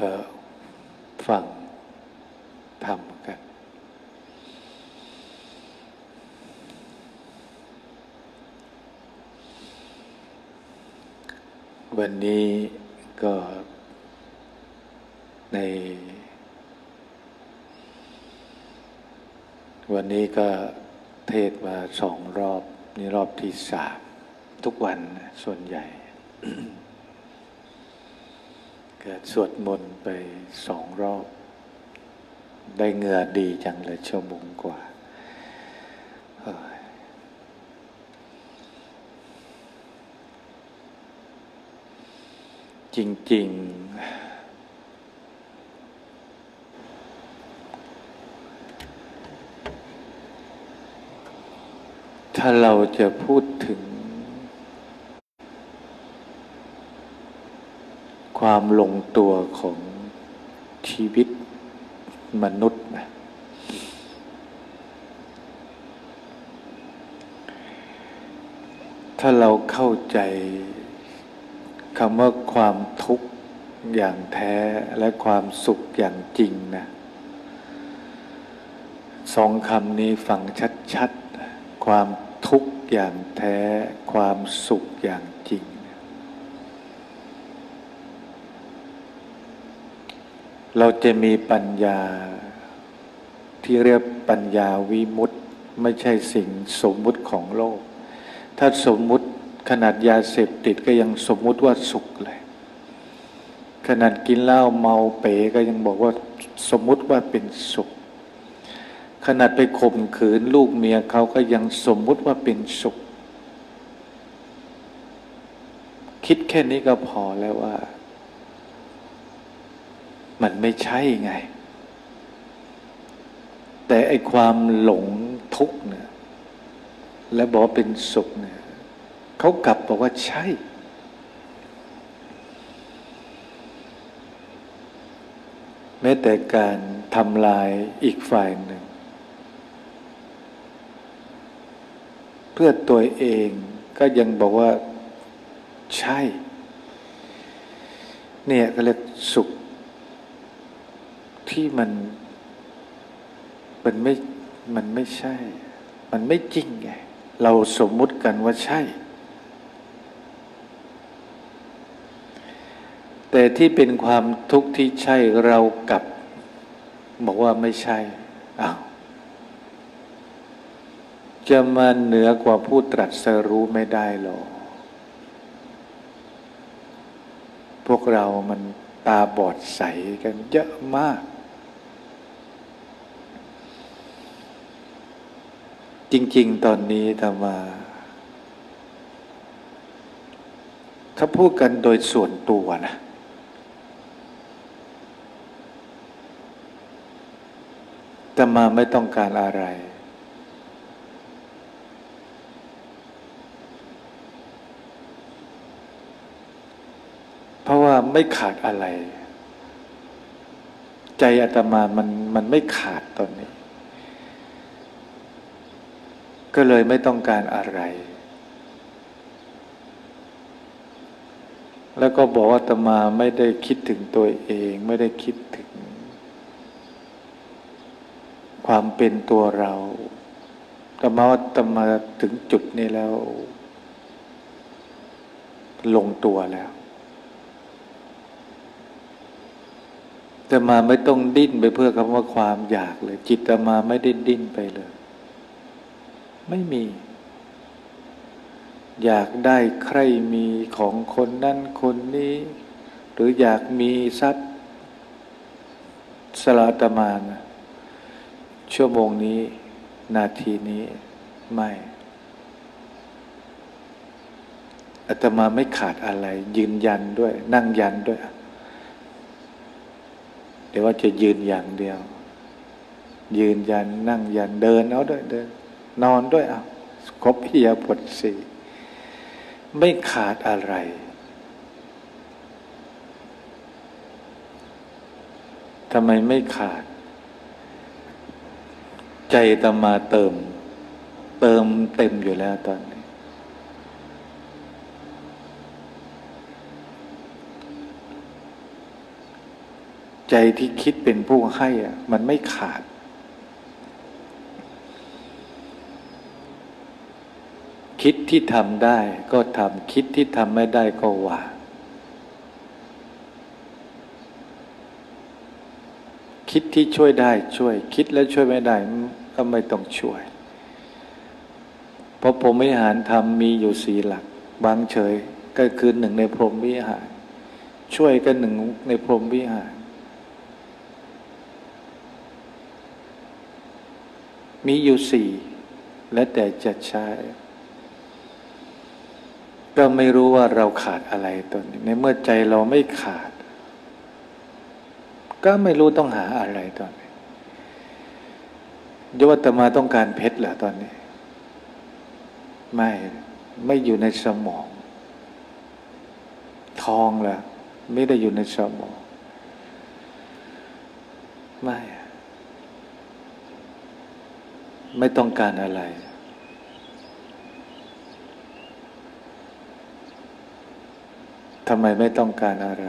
ก็ฟังทำกันวันนี้ก็ใน วันนี้ก็เทศมาสองรอบ นี่รอบที่สามทุกวันส่วนใหญ่ เกิดสวดมนต์ไปสองรอบ ได้เงือดีจังเลยชั่วโมงกว่า จริง ๆ ถ้าเราจะพูดถึง ความลงตัวของชีวิตมนุษย์นะถ้าเราเข้าใจคำว่าความทุกข์อย่างแท้และความสุขอย่างจริงนะสองคำนี้ฟังชัดๆ ความทุกข์อย่างแท้ ความสุขอย่างจริง เราจะมีปัญญาที่เรียกปัญญาวิมุตต์ไม่ใช่สิ่งสมมุติของโลก ถ้าสมมุติขนาดยาเสพติดก็ยังสมมุติว่าสุขเลย ขนาดกินเหล้าเมาเป๋ก็ยังบอกว่าสมมุติว่าเป็นสุข ขนาดไปข่มขืนลูกเมียเขาก็ยังสมมุติว่าเป็นสุข คิดแค่นี้ก็พอแล้วว่า มันไม่ใช่ไง แต่ไอความหลงทุกข์เนี่ยและบอกเป็นสุขเนี่ยเขากลับบอกว่าใช่ แม้แต่การทำลายอีกฝ่ายหนึ่ง เพื่อตัวเองก็ยังบอกว่าใช่ เนี่ยก็เรียกสุข ที่มัน มันไม่ มันไม่ใช่ มันไม่จริงไง เราสมมุติกันว่าใช่ แต่ที่เป็นความทุกข์ที่ใช่เรากับ บอกว่าไม่ใช่อ้าวจะมาเหนือกว่าผู้ตรัสรู้ไม่ได้หรอก พวกเรามันตาบอดใสกันเยอะมาก จริง ๆ ตอนนี้ธรรมาถ้าพูดกันโดยส่วนตัวนะธรรมาไม่ต้องการอะไร เพราะว่าไม่ขาดอะไร ใจอาตมามันมันไม่ขาดตอนนี้ ก็เลยไม่ต้องการอะไร แล้วก็บอกว่าตมาไม่ได้คิดถึงตัวเอง ไม่ได้คิดถึง ความเป็นตัวเราตมาว่าตมาถึงจุดนี้แล้ว ลงตัวแล้วแต่มาไม่ต้องดิ้นไปเพื่อคำว่าความอยากเลย จิตตมาไม่ได้ดิ้นไปเลย ไม่มี อยากได้ใครมีของคนนั้นคนนี้ หรืออยากมีทรัพย์สลาตมานชั่วโมงนี้ นาทีนี้ไม่อาตมาไม่ขาดอะไร ยืนยันด้วย นั่งยันด้วย เดี๋ยวว่าจะยืนอย่างเดียว ยืนยันนั่งยันเดินเอาด้วยเดิน นอนด้วยอะครบเฮียบทสี่ไม่ขาดอะไร ทำไมไม่ขาด ใจตมาเติม เติมเต็มอยู่แล้วตอนนี้ ใจที่คิดเป็นผู้ให้อะมันไม่ขาด คิดที่ทำได้ก็ทำคิดที่ทำไม่ได้ก็วางคิดที่ช่วยได้ช่วย คิดแล้วช่วยไม่ได้ก็ไม่ต้องช่วย เพราะผมวิหารธรรมมีอยู่สี่หลักบางเฉยก็คือหนึ่งในพรหมวิหาร ช่วยก็หนึ่งในพรหมวิหาร มีอยู่สี่และแต่จะใช้ ก็ไม่รู้ว่าเราขาดอะไรตอนนี้ในเมื่อใจเราไม่ขาด ก็ไม่รู้ต้องหาอะไรตอนนี้ยวัตมาต้องการเพชรเหรอตอนนี้ ไม่ไม่อยู่ในสมอง ทองล่ะไม่ได้อยู่ในสมอง ไม่ ไม่ต้องการอะไร ทำไมไม่ต้องการอะไร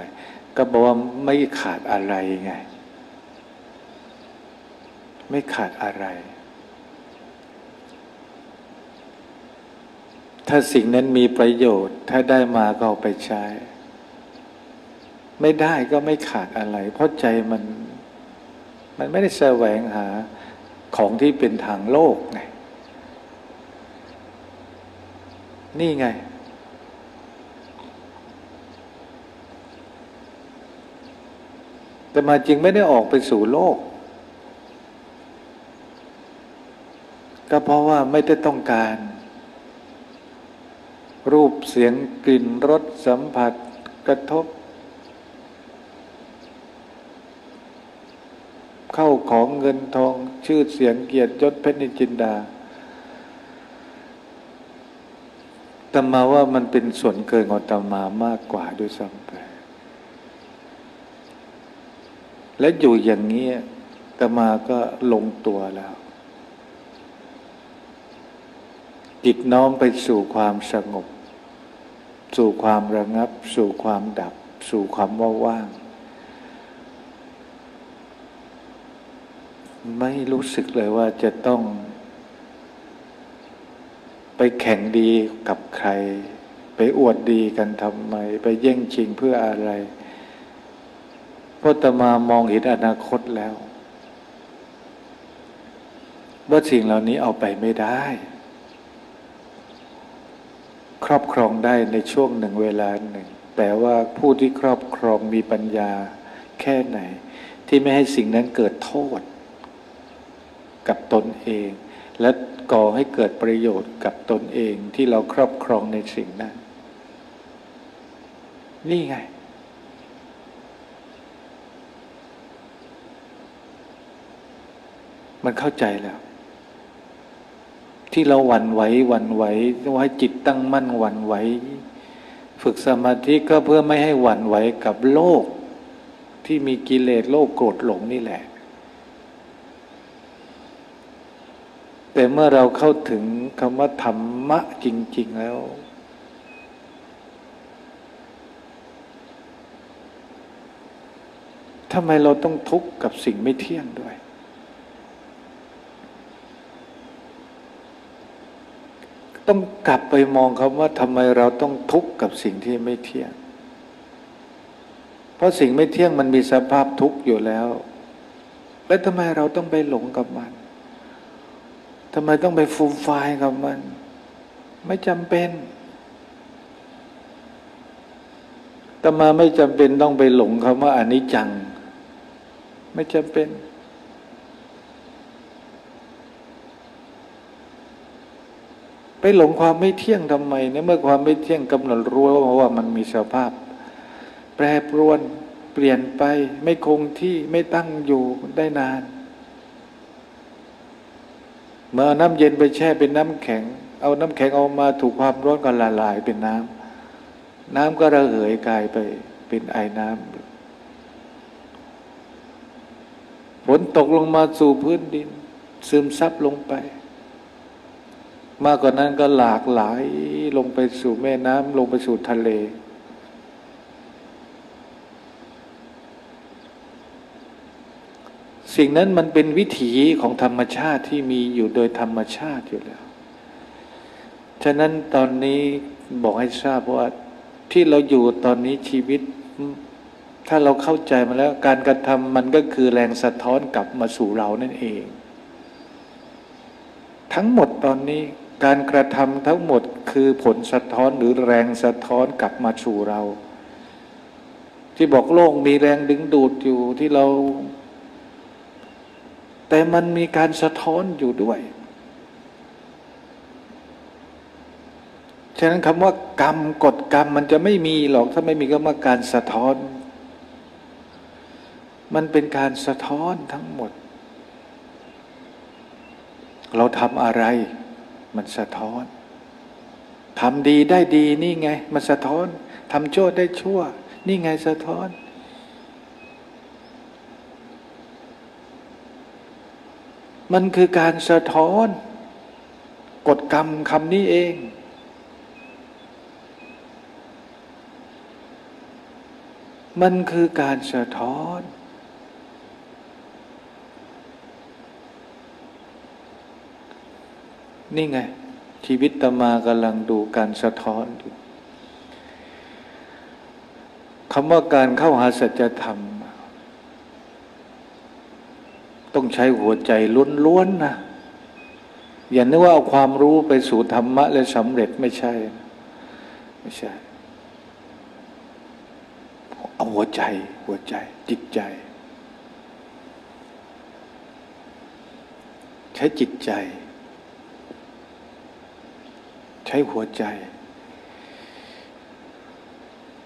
ก็บอกว่าไม่ขาดอะไรไง ไม่ขาดอะไร ถ้าสิ่งนั้นมีประโยชน์ ถ้าได้มาก็เอาไปใช้ ไม่ได้ก็ไม่ขาดอะไร เพราะใจมัน มันไม่ได้แสวงหาของที่เป็นทางโลกไง นี่ไง แต่มาจริงไม่ได้ออกไปสู่โลก ก็เพราะว่าไม่ได้ต้องการ รูปเสียงกลิ่นรสสัมผัสกระทบ เข้าของเงินทองชื่อเสียงเกียรติยศเพชรนิจินดาแต่มาว่ามันเป็นส่วนเกินของตมามากกว่าด้วยซ้ำไป และอยู่อย่างนี้ตมาก็ลงตัวแล้ว จิตน้อมไปสู่ความสงบ สู่ความระงับ สู่ความดับ สู่ความว่าว่าง ไม่รู้สึกเลยว่าจะต้อง ไปแข่งดีกับใคร ไปอวดดีกันทำไม ไปแย่งชิงเพื่ออะไร พราะตมามองเห็นอนาคตแล้ว ว่าสิ่งเหล่านี้เอาไปไม่ได้ ครอบครองได้ในช่วงหนึ่งเวลาหนึ่ง แต่ว่าผู้ที่ครอบครองมีปัญญาแค่ไหน ที่ไม่ให้สิ่งนั้นเกิดโทษ กับตนเอง และก่อให้เกิดประโยชน์กับตนเองที่เราครอบครองในสิ่งนั้น นี่ไง มันเข้าใจแล้ว ที่เราหวั่นไหวหวั่นไหวว่าให้จิตตั้งมั่นหวั่นไหว ฝึกสมาธิก็เพื่อไม่ให้หวั่นไหวกับโลก ที่มีกิเลสโลกโกรธหลงนี่แหละ แต่เมื่อเราเข้าถึงคำว่าธรรมะจริง ๆแล้วทำไมเราต้องทุกข์กับสิ่งไม่เที่ยงด้วย ต้องกลับไปมองคำว่าทำไมเราต้องทุกข์กับสิ่งที่ไม่เที่ยง เพราะสิ่งไม่เที่ยงมันมีสภาพทุกข์อยู่แล้ว แล้วทำไมเราต้องไปหลงกับมันทำไมต้องไปฟูมไฟกับมัน ไม่จำเป็นแต่มาไม่จำเป็นต้องไปหลงคำว่าอนิจจัง ไม่จำเป็น ไปหลงความไม่เที่ยงทำไมเนี่ยเมื่อความไม่เที่ยงกำหนดรู้ว่ามันมีสภาพ แปรปรวนเปลี่ยนไป ไม่คงที่ไม่ตั้งอยู่ได้นาน เมื่อน้ำเย็นไปแช่เป็นน้ำแข็ง เอาน้ำแข็งเอามาถูกความร้อนก็ละลายเป็นน้ำน้ำก็ระเหยกลายไปเป็นไอ้น้ำฝนตกลงมาสู่พื้นดิน ซึมซับลงไป มากกว่านั้นก็หลากหลายลงไปสู่แม่น้ำลงไปสู่ทะเล สิ่งนั้นมันเป็นวิถีของธรรมชาติที่มีอยู่โดยธรรมชาติอยู่แล้ว ฉะนั้นตอนนี้บอกให้ทราบว่าที่เราอยู่ตอนนี้ชีวิต ถ้าเราเข้าใจมาแล้ว การกระทำมันก็คือแรงสะท้อนกลับมาสู่เรานั่นเอง ทั้งหมดตอนนี้ การกระทำทั้งหมดคือผลสะท้อนหรือแรงสะท้อนกลับมาสู่เรา ที่บอกโลกมีแรงดึงดูดอยู่ที่เรา แต่มันมีการสะท้อนอยู่ด้วย ฉะนั้นคำว่ากรรมกฎกรรมมันจะไม่มีหรอกถ้าไม่มีก็มาการสะท้อน มันเป็นการสะท้อนทั้งหมด เราทำอะไร มันสะท้อนทำดีได้ดีนี่ไง มันสะท้อนทำชั่วได้ชั่ว นี่ไงสะท้อน มันคือการสะท้อน กฎกรรมคำนี้เอง มันคือการสะท้อน นี่ไง ชีวิตตมากำลังดูการสะท้อนอยู่คำว่าการเข้าหาสัจธรรม ต้องใช้หัวใจล้วนๆนะอย่านึกว่าเอาความรู้ไปสู่ธรรมะและสำเร็จไม่ใช่ ไม่ใช่ เอาหัวใจ หัวใจ จิตใจ ใช้จิตใจ ใช้หัวใจ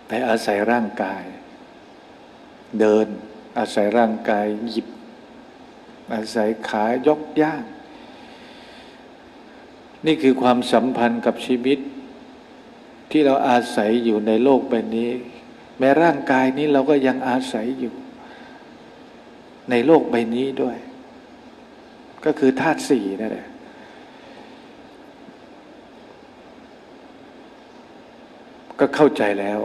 ไปอาศัยร่างกาย เดิน อาศัยร่างกายหยิบ อาศัยขายกย่าง นี่คือความสัมพันธ์กับชีวิต ที่เราอาศัยอยู่ในโลกใบนี้ แม้ร่างกายนี้เราก็ยังอาศัยอยู่ ในโลกใบนี้ด้วย ก็คือธาตุสี่นั่นแหละ ก็เข้าใจแล้ว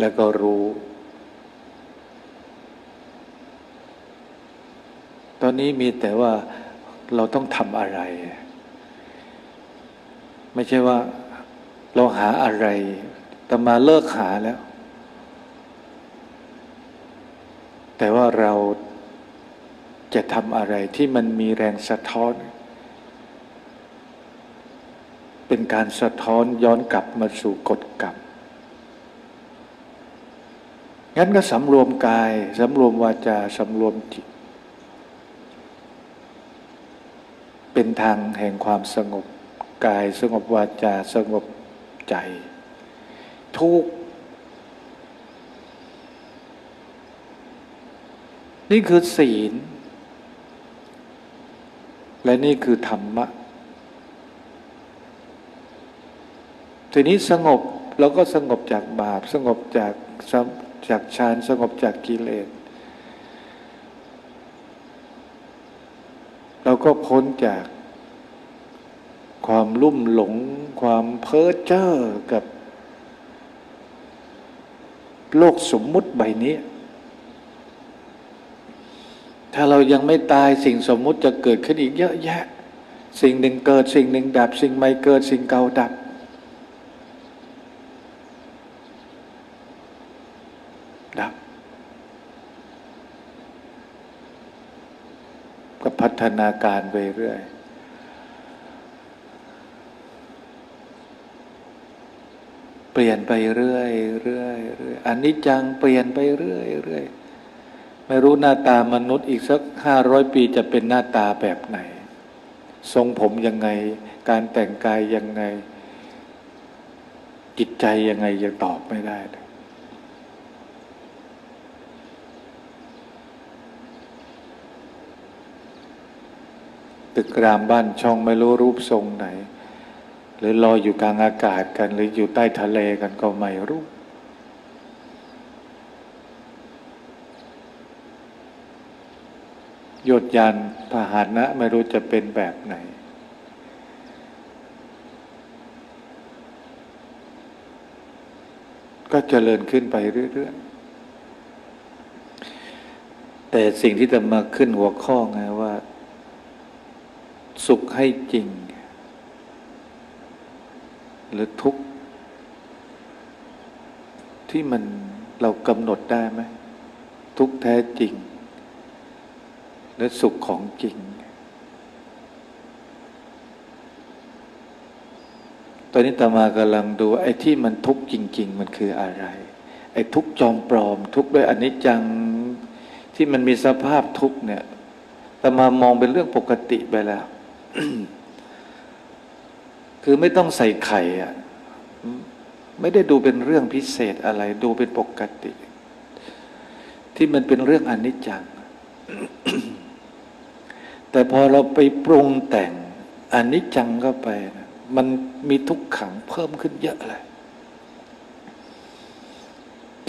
แล้วก็รู้ ตอนนี้มีแต่ว่าเราต้องทำอะไร ไม่ใช่ว่าเราหาอะไร แต่มาเลิกหาแล้ว แต่ว่าเราจะทำอะไรที่มันมีแรงสะท้อน เป็นการสะท้อนย้อนกลับมาสู่กฎกรรม งั้นก็สำรวมกายสำรวมวาจาสำรวมจิต เป็นทางแห่งความสงบกายสงบวาจาสงบใจ ทุกนี่คือศีล และนี่คือธรรมะ ทีนี้สงบเราก็สงบจากบาป สงบจากจากฌานสงบจากกิเลสเราก็พ้นจากความลุ่มหลง ความเพ้อเจ้อกับ โลกสมมุติใบนี้ ถ้าเรายังไม่ตายสิ่งสมมุติจะเกิดขึ้นอีกเยอะแยะ สิ่งหนึ่งเกิดสิ่งหนึ่งดับ สิ่งใหม่เกิดสิ่งเก่าดับ ก็พัฒนาการไปเรื่อย เปลี่ยนไปเรื่อยเรื่อยเรื่อยอันนี้จังเปลี่ยนไปเรื่อยเรื่อยไม่รู้หน้าตามนุษย์อีกสักห้าร้อยปีจะเป็นหน้าตาแบบไหน ทรงผมยังไง การแต่งกายยังไง จิตใจยังไงยังตอบไม่ได้เลย ตึกรามบ้านช่องไม่รู้รูปทรงไหน หรือลอยอยู่กลางอากาศกัน หรืออยู่ใต้ทะเลกันก็ไม่รู้โยดยานพาหนะไม่รู้จะเป็นแบบไหน ก็เจริญขึ้นไปเรื่อยๆ แต่สิ่งที่จะมาขึ้นหัวข้อไงว่า สุขให้จริง หรือทุกข์ที่มันเรากำหนดได้ไหมทุกแท้จริง และสุขของจริง ตอนนี้ตามากำลังดูไอ้ที่มันทุกข์จริง ๆ มันคืออะไร ไอ้ทุกข์จอมปลอม ทุกข์ด้วยอนิจจังที่มันมีสภาพทุกข์เนี่ยตามามองเป็นเรื่องปกติไปแล้ว คือไม่ต้องใส่ไข่อะไม่ได้ดูเป็นเรื่องพิเศษอะไร ดูเป็นปกติ ที่มันเป็นเรื่องอนิจจัง แต่พอเราไปปรุงแต่งอนิจจังเข้าไปนะมันมีทุกขังเพิ่มขึ้นเยอะเลย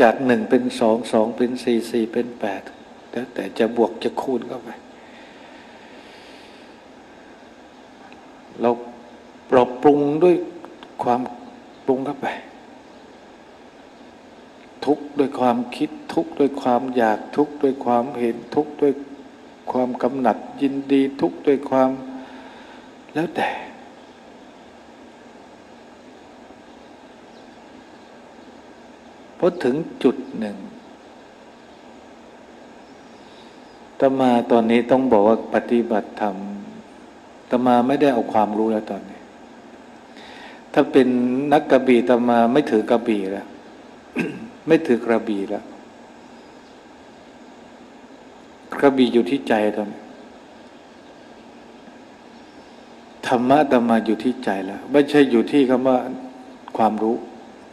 จากหนึ่งเป็นสองสองเป็นสี่สี่เป็นแปดแล้วแต่จะบวกจะคูณเข้าไป เราปรับปรุงด้วยความปรุงเข้าไป ทุกด้วยความคิดทุกด้วยความอยากทุกด้วยความเห็นทุกด้วยความกำหนัดยินดีทุกด้วยความแล้วแต่ พอถึงจุดหนึ่งตมาตอนนี้ต้องบอกว่าปฏิบัติธรรม ตมาไม่ได้เอาความรู้แล้วตอนนี้ ถ้าเป็นนักกระบี่ตมาไม่ถือกระบี่แล้ว ไม่ถือกระบี่แล้ว กระบี่อยู่ที่ใจตอนนี้ธรรมะตมาอยู่ที่ใจแล้ว ไม่ใช่อยู่ที่คำว่าความรู้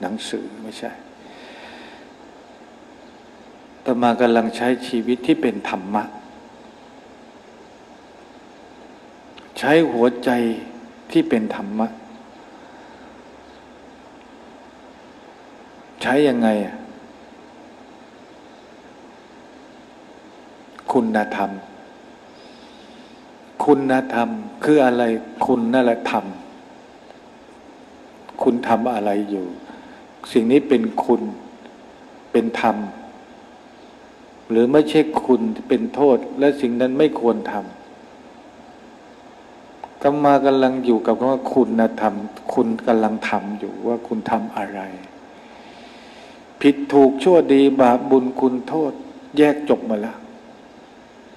หนังสือไม่ใช่ตมากำลังใช้ชีวิตที่เป็นธรรมะ ใช้หัวใจที่เป็นธรรมะ ใช้ยังไง คุณธรรม คุณธรรมคืออะไรคุณนั่นแหละธรรม คุณทำอะไรอยู่ สิ่งนี้เป็นคุณเป็นธรรม หรือไม่ใช่คุณเป็นโทษ และสิ่งนั้นไม่ควรทำ กรรมากำลังอยู่กับคำว่าคุณธรรม คุณกำลังทำอยู่ว่าคุณทำอะไร ผิดถูกชั่วดีบาปบุญคุณโทษ แยกจบมาแล้ว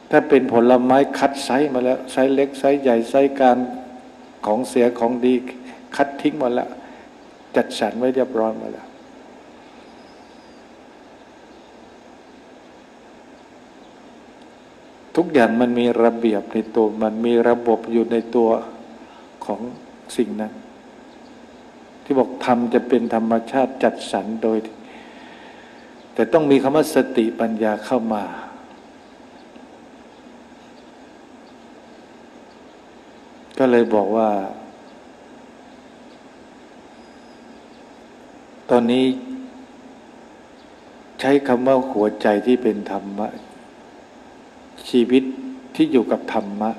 ถ้าเป็นผลไม้คัดไซส์มาแล้วไซส์เล็กไซส์ใหญ่ไซส์กลางของเสียของดี คัดทิ้งมาแล้ว จัดสรรไว้เรียบร้อยมาแล้ว ทุกอย่างมันมีระเบียบในตัวมันมีระบบอยู่ในตัวของสิ่งนั้น ที่บอกทำจะเป็นธรรมชาติจัดสรรโดย แต่ต้องมีคำว่าสติปัญญาเข้ามา ก็เลยบอกว่า ตอนนี้ใช้คำว่าหัวใจที่เป็นธรรมะ ชีวิตที่อยู่กับธรรมะ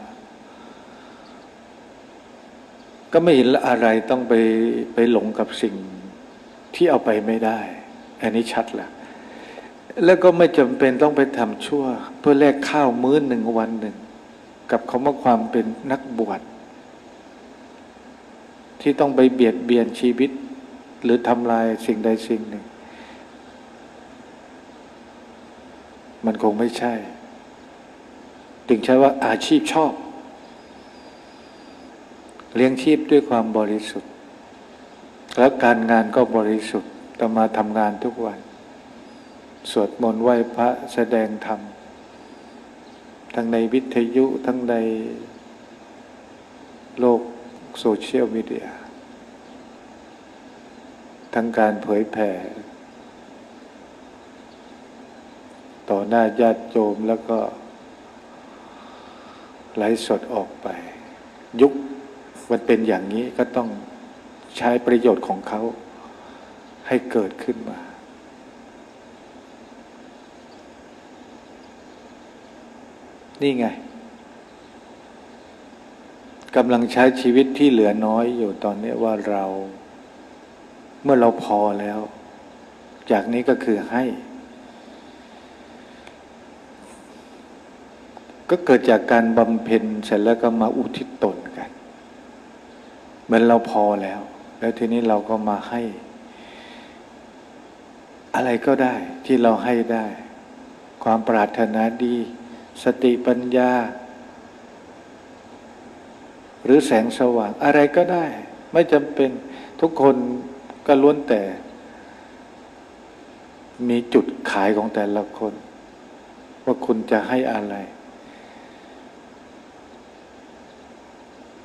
ก็ไม่เห็นอะไรต้องไปไปหลงกับสิ่งที่เอาไปไม่ได้ อันนี้ชัดแหละแล้วก็ไม่จำเป็นต้องไปทำชั่ว เพื่อแลกข้าวมื้อหนึ่งวันหนึ่ง กับคำว่าความเป็นนักบวชที่ต้องไปเบียดเบียนชีวิต หรือทำลายสิ่งใดสิ่งหนึ่ง มันคงไม่ใช่ งใช้ว่าอาชีพชอบ เลี้ยงชีพด้วยความบริสุทธิ์ แล้วการงานก็บริสุทธิ์ต่มาทำงานทุกวัน สวดมนต์ไหว้พระแสดงธรรม ทั้งในวิทยุทั้งในโลกโซเชียลมีเดีย ทั้งการเผยแผ่ ต่อหน้าญาติโยมแล้วก็ ไลฟ์สดออกไป ยุคมันเป็นอย่างนี้ก็ต้องใช้ประโยชน์ของเขาให้เกิดขึ้นมา นี่ไงกำลังใช้ชีวิตที่เหลือน้อยอยู่ตอนนี้ว่าเรา เมื่อเราพอแล้ว จากนี้ก็คือให้ ก็เกิดจากการบำเพ็ญเสร็จแล้วก็มาอุทิศตนกัน เหมือนเราพอแล้ว แล้วทีนี้เราก็มาให้ อะไรก็ได้ที่เราให้ได้ ความปรารถนาดี สติปัญญา หรือแสงสว่าง อะไรก็ได้ ไม่จำเป็นทุกคนก็ล้วนแต่ มีจุดขายของแต่ละคน ว่าคุณจะให้อะไร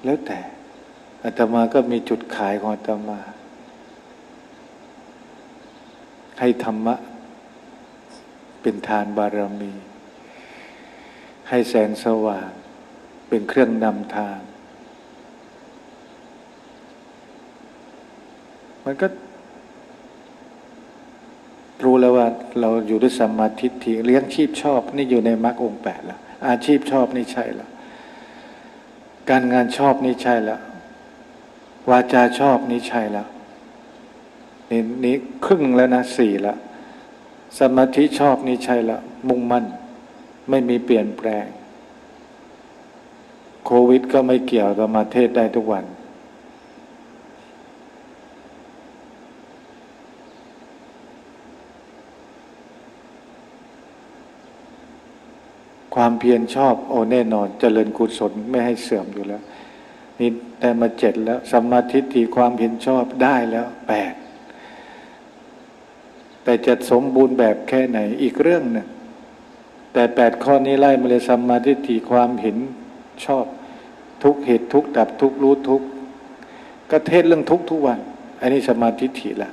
แล้วแต่อาตมาก็มีจุดขายของอาตมา ให้ธรรมะ เป็นทานบารมี ให้แสงสว่าง เป็นเครื่องนำทาง มันก็รู้แล้วว่าเราอยู่ด้วยสมาธิทีเลี้ยงชีพชอบ นี่อยู่ในมรรคองแปดแล้ว อาชีพชอบนี่ใช่แล้ว การงานชอบนี่ใช่แล้ววาจาชอบนี่ใช่แล้วนี่นี่ครึ่งแล้วนะสี่ละสมาธิชอบนี่ใช่แล้วมุ่งมั่น ไม่มีเปลี่ยนแปลง โควิดก็ไม่เกี่ยวกับมาเทศได้ทุกวัน ความเพียรชอบโอ้แน่นอน เจริญกุศลไม่ให้เสื่อมอยู่แล้ว นี่แต่มาเจ็ดแล้วสมาธิที่ความเห็นชอบได้แล้วแปดแต่จะสมบูรณ์แบบแค่ไหนอีกเรื่องหนึ่งแต่แปดข้อนี้ไล่มาเลยสมาธิที่ความเห็นชอบ ทุกเหตุทุกดับทุกรู้ทุกก็เทศเรื่องทุกทุกวัน อันนี้สมาธิถีละ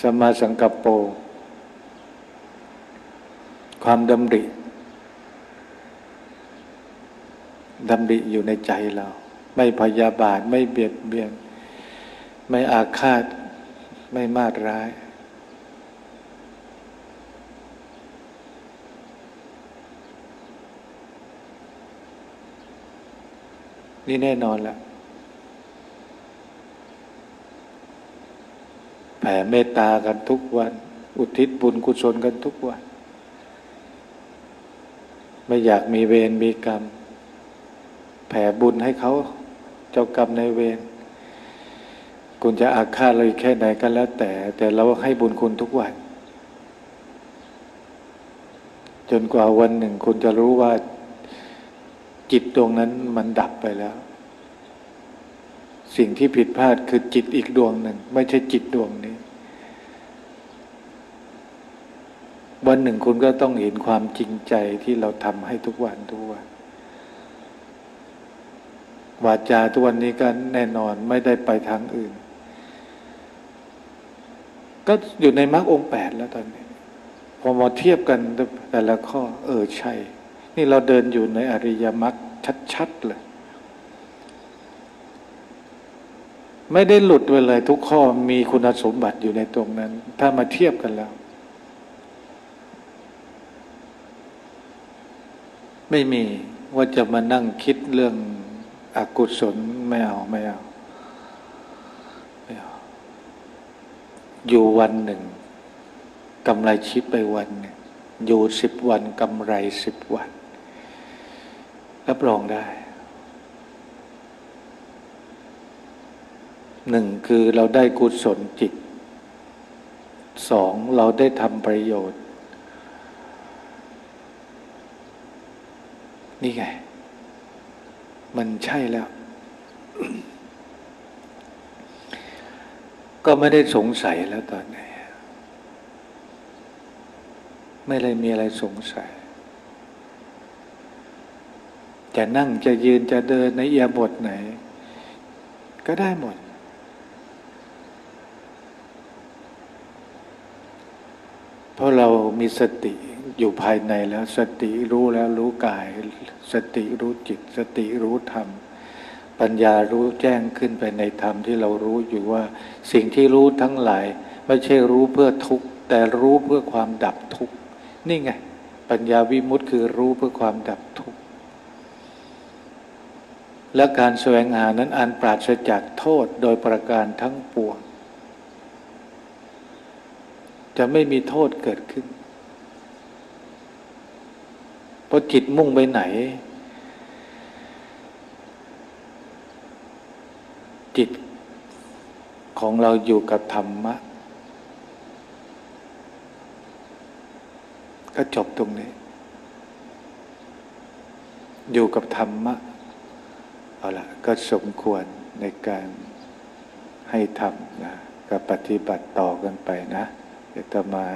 สมาสังกัปโป ความดำริดำริอยู่ในใจเรา ไม่พยาบาท ไม่เบียดเบียน ไม่อาฆาต ไม่มาดร้าย นี่แน่นอนละแผ่เมตตากันทุกวัน อุทิศบุญกุศลกันทุกวัน ไม่อยากมีเวรมีกรรม แผ่บุญให้เขาเจ้ากรรมในเวรคุณจะอาฆาตเลยแค่ไหนก็แล้วแต่ แต่เราให้บุญคุณทุกวัน จนกว่าวันหนึ่งคุณจะรู้ว่าจิตตรงนั้นมันดับไปแล้ว สิ่งที่ผิดพลาดคือจิตอีกดวงหนึ่ง ไม่ใช่จิตดวงนี้ วันหนึ่งคุณก็ต้องเห็นความจริงใจที่เราทำให้ทุกวันทุกวันวาจาทุกวันนี้ก็แน่นอนไม่ได้ไปทางอื่น ก็อยู่ในมรรคองแปดแล้วตอนนี้ พอมาเทียบกันแต่ละข้อ เออใช่ นี่เราเดินอยู่ในอริยมรรคชัดๆเลยไม่ได้หลุดไปเลยทุกข้อมีคุณสมบัติอยู่ในตรงนั้น ถ้ามาเทียบกันแล้ว ไม่มีว่าจะมานั่งคิดเรื่องอกุศลไม่เอาไม่เอาไม่เอา อยู่วันหนึ่งกำไรชิปไปวันหนึ่งอยู่สิบวันกำไรสิบวันรับรองได้หนึ่งคือเราได้กุศลจิตสองเราได้ทำประโยชน์ นี่ไง มันใช่แล้ว ก็ไม่ได้สงสัยแล้วตอนนี้ไม่ได้มีอะไรสงสัย จะนั่งจะยืนจะเดินในเอียบทไหน ก็ได้หมด เพราะเรามีสติ อยู่ภายในแล้วสติรู้แล้วรู้กาย สติรู้จิต สติรู้ธรรม ปัญญารู้แจ้งขึ้นไปในธรรมที่เรารู้อยู่ว่า สิ่งที่รู้ทั้งหลาย ไม่ใช่รู้เพื่อทุกข์แต่รู้เพื่อความดับทุกข์นี่ไง ปัญญาวิมุตต์คือรู้เพื่อความดับทุกข์และการแสวงหานั้นอันปราศจากโทษโดยประการทั้งปวงจะไม่มีโทษเกิดขึ้น เพราะจิตมุ่งไปไหน จิตของเราอยู่กับธรรมะ ก็จบตรงนี้ อยู่กับธรรมะ เอาละก็สมควรในการให้ทำนะก็ปฏิบัติต่อกันไปนะเดี๋ยวจะมา